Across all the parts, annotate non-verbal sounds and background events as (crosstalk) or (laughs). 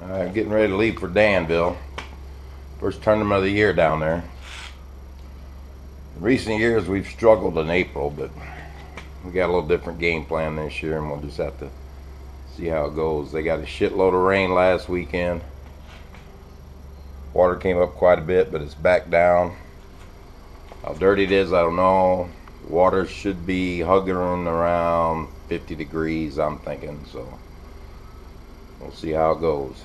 Uh, getting ready to leave for Danville. First tournament of the year down there. In recent years, we've struggled in April, but we got a little different game plan this year, and we'll just have to see how it goes. They got a shitload of rain last weekend. Water came up quite a bit, but it's back down. How dirty it is, I don't know. Water should be hugging around 50 degrees, I'm thinking, so we'll see how it goes.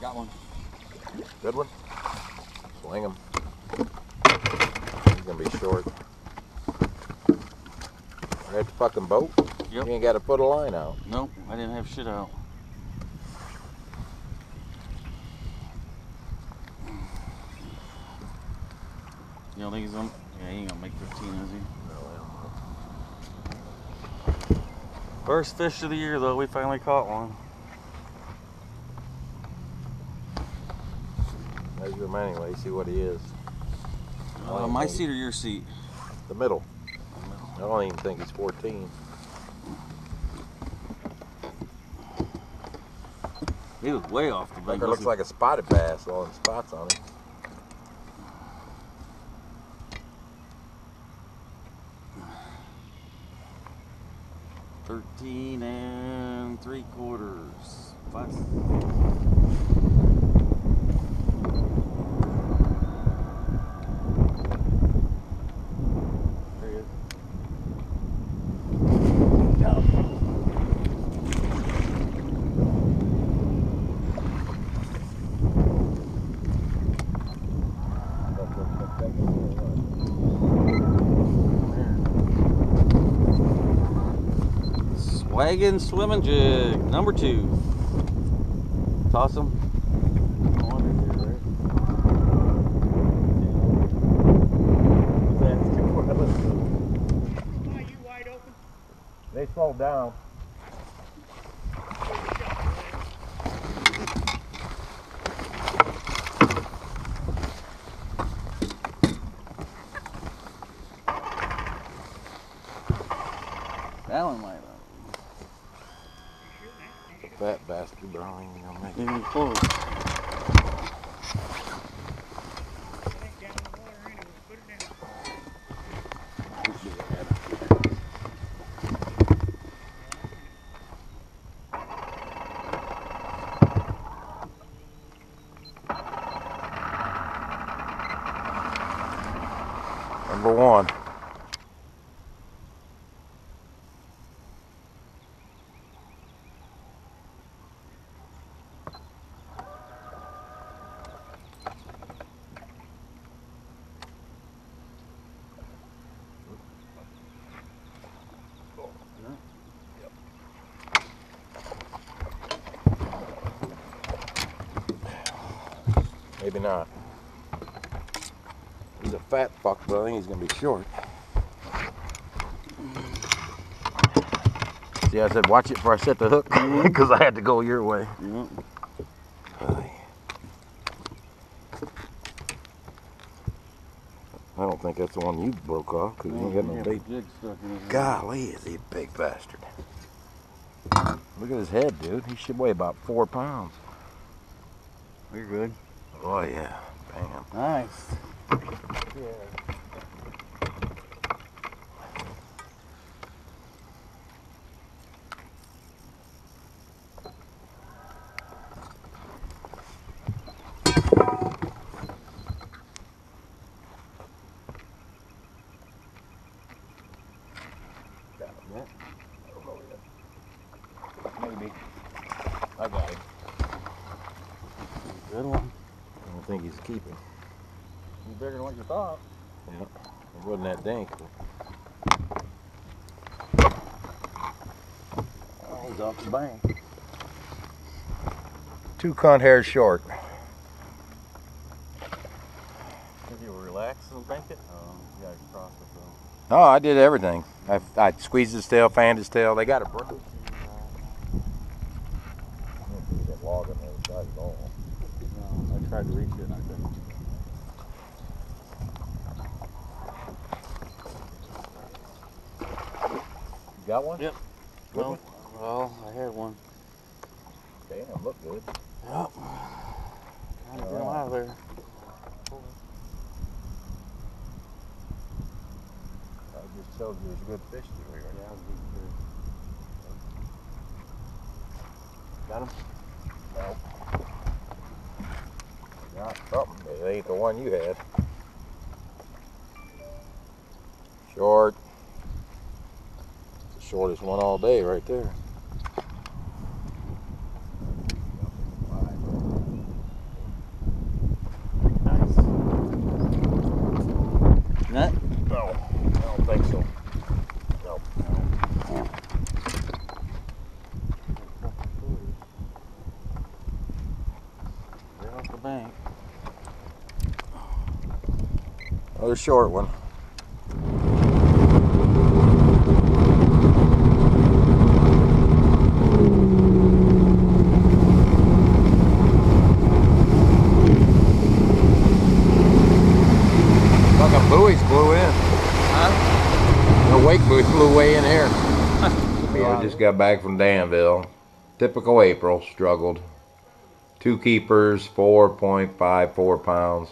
Got one. Good one. Swing him. He's gonna be short. Right at the fucking boat. Yep. You ain't got to put a line out. Nope, I didn't have shit out. You don't think he's gonna? Yeah, he ain't gonna make 15, is he? First fish of the year, though. We finally caught one. Measure him anyway. See what he is. Uh, my seat or your seat? The middle. I don't even think he's 14. He was way off the bank. Looks like a spotted bass. All the spots on him. Thirteen and three quarters. Five. There he is. Swaggin' swimming jig, number two. Toss him. They slowed down. That one might Fat bastard, bro. I ain't gonna make it. not close. Number one. Maybe not. He's a fat fuck, but I think he's gonna be short. See, I said watch it before I set the hook mm-hmm. (laughs) because I had to go your way. Mm-hmm. Yep. I don't think that's the one you broke off because you ain't got no bait. Jig stuck in his Golly, is he a big bastard. Look at his head, dude. He should weigh about four pounds. You're good. Oh, yeah. Bam. Nice. Maybe. I got him. Good one. Think he's keeping. He's bigger than what you thought. Yep. It wasn't that dank. Oh, he's off the bank. Two cunt hairs short. If you relax and bank it, oh, you gotta cross it though. Oh, I did everything. I, I squeezed his tail, fanned his tail. They got a brook. log on the other side at all. No, I tried to reach it and I couldn't. You got one? Yep. Good No, one? well, I had one. Damn, look good. Yep. Trying to get him out of there. I just told you there's a good fish through here. Yeah, I'll be good. Got him? No. Something. It ain't the one you had. Short. The shortest one all day right there. Nice. Nut? No, I don't think so. No. Right off the bank. Another short one. Fucking buoys blew in. Huh? The wake buoy flew way in here. (laughs) Yeah, I just got back from Danville. Typical April, struggled. Two keepers, 4.54 pounds.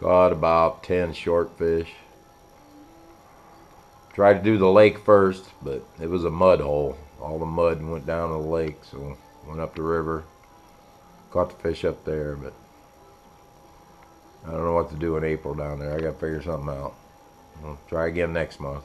Caught about 10 short fish. Tried to do the lake first, but it was a mud hole. All the mud went down to the lake, so went up the river. Caught the fish up there, but I don't know what to do in April down there. I gotta figure something out. I'll try again next month.